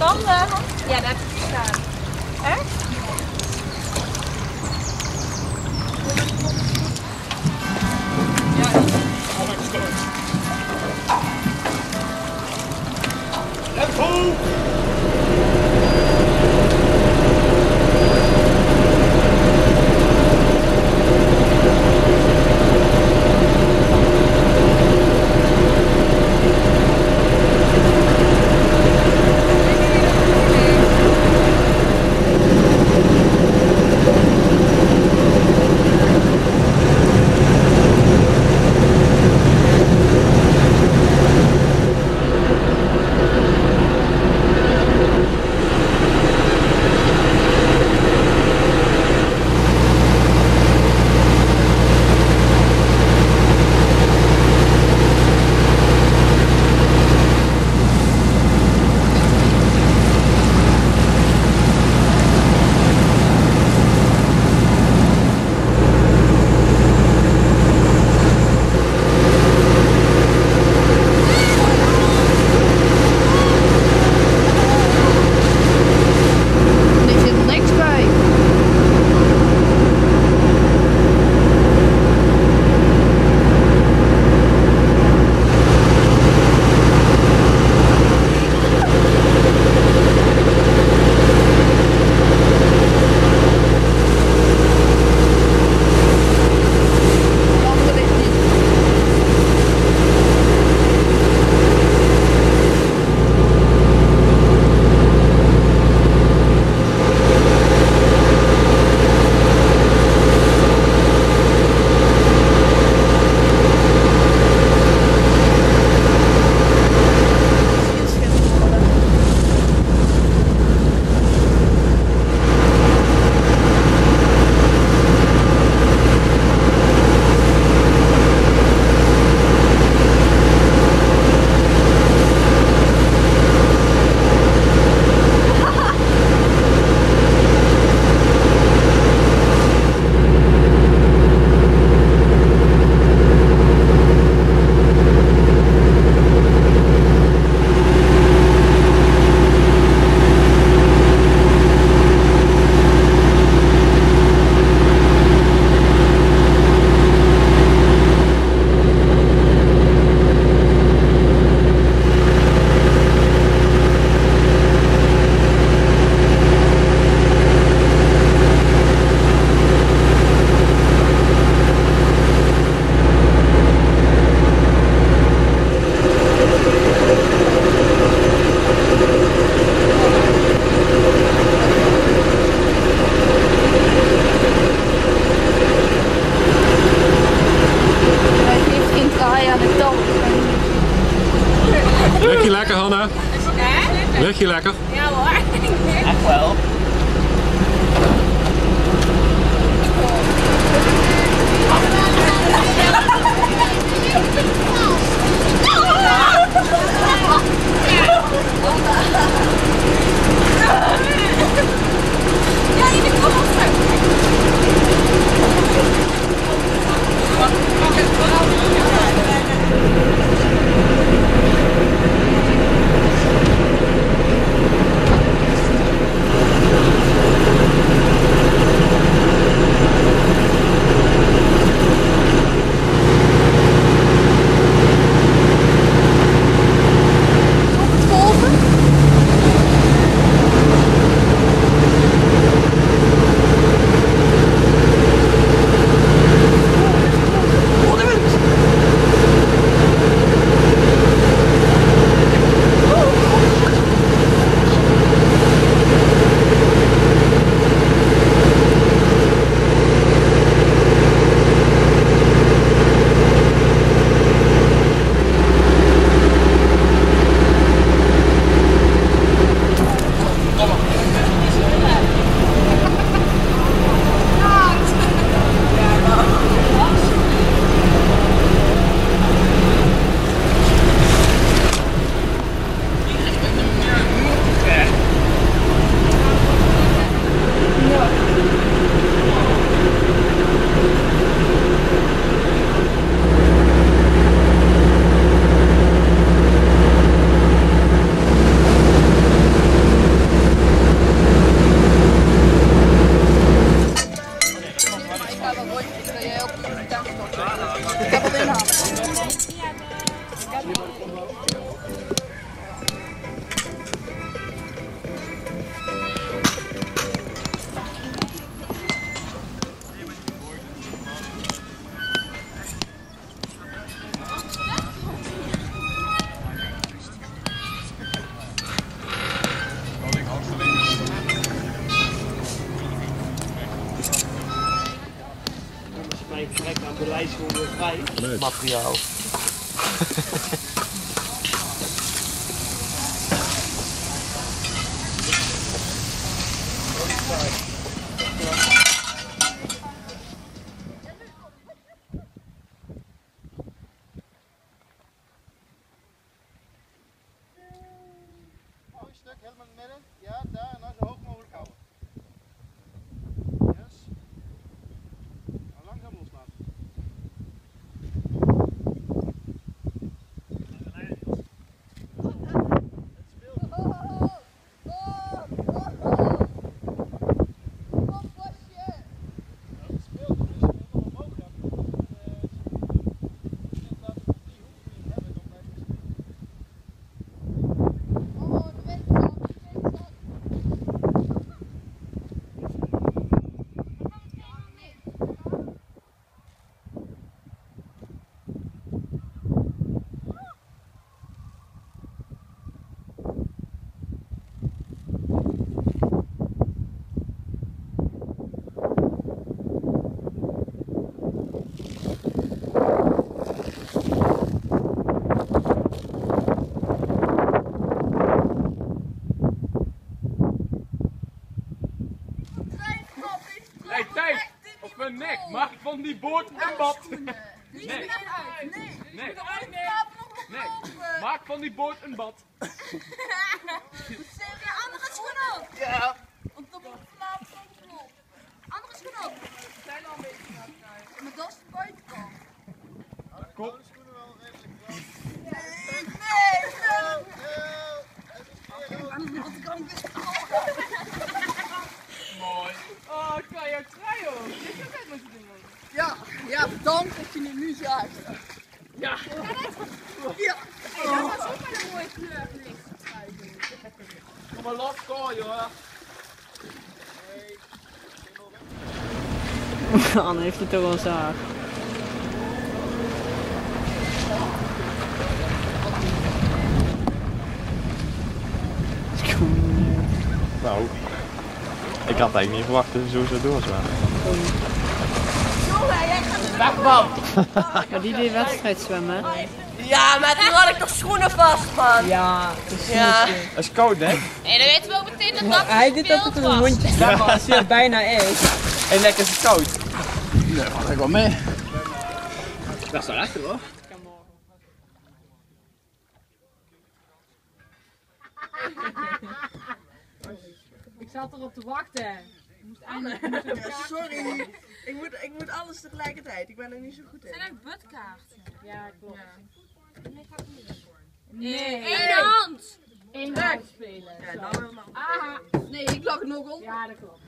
có lekker, Hanna? Hè? Leg je lekker? Ja hoor. Echt wel. Bewijs gewoon weer vrij. Materiaal. Mooi stuk, helemaal in het midden. Ja, daar en dan zo hoog mogelijk houden. Yes. Nou, langzaam loslaten. Het speelt dus als je hem omhoog hebt. dan, eh, zie je dat die hoek die je hebt, dan blijft het spelen. Hey, tijd! Of mijn nek, maak van die boot een bad. Nee, nee, nee, nee. Maak van die boot een bad. andere schoen op. Ja. Want dan moet ik vanavond van de knop. Andere schoen op. We zijn al een beetje naar Maar dat is de buitenkant. Kom. De schoenen wel redelijk. Nee, nee, Mooi. Oh, ik kan jou trui hoor. Dit is ook uit met je dingen. Ja, ja, bedankt dat je het nu zegt. Hey, dat was ook wel een mooie kleur. Kom maar los, kooi joh. Anne heeft het toch wel zaag. Nou, ik had eigenlijk niet verwacht dat ze zo zou doorzwemmen. Maar die deed wedstrijd zwemmen. Ja, maar toen had ik toch schoenen vast, man. Ja, precies. Ja. Het is koud, hè? En dan weten we ook meteen dat dat Hij doet altijd een hondje zwemmen als hij er bijna is. En lekker is het koud. Nee, valt ik wel mee. Dat is wel echt hoor. Ik zat erop te wachten. Sorry. Ik moet, ik moet alles tegelijkertijd. Ik ben er niet zo goed in. zijn ook budkaarten. Ja, klopt. Nee. Eén hand. Eén hand spelen. Ja, dan helemaal. Aha. Nee, ik lag nog op. Ja, dat klopt.